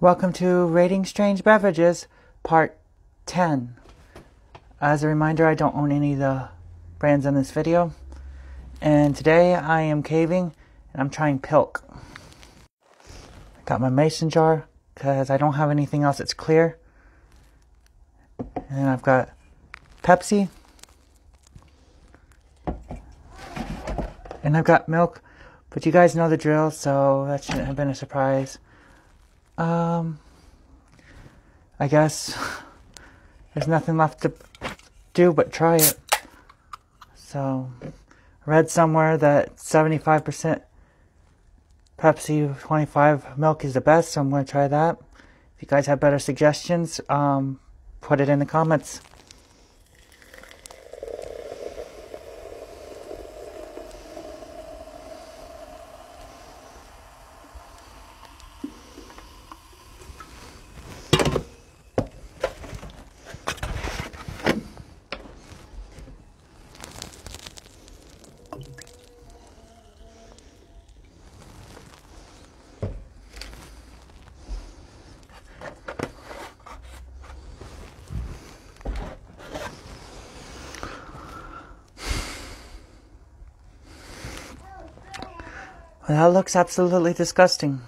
Welcome to Rating Strange Beverages, Part 10. As a reminder, I don't own any of the brands in this video. And today I am caving and I'm trying Pilk. I got my mason jar because I don't have anything else that's clear. And I've got Pepsi. And I've got milk. But you guys know the drill, so that shouldn't have been a surprise. Um, I guess there's nothing left to do but try it. So, I read somewhere that 75% Pepsi 25 milk is the best, so I'm going to try that. If you guys have better suggestions, um, put it in the comments. That looks absolutely disgusting.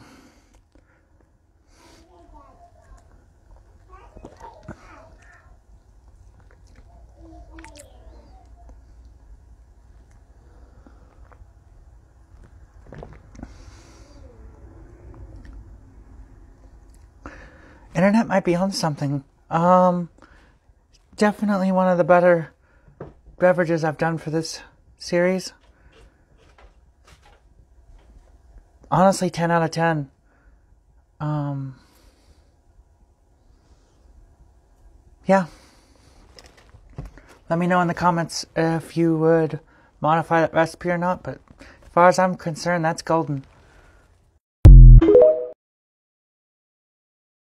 Internet might be on something. Um, definitely one of the better beverages I've done for this series. honestly 10 out of 10 um yeah let me know in the comments if you would modify that recipe or not but as far as i'm concerned that's golden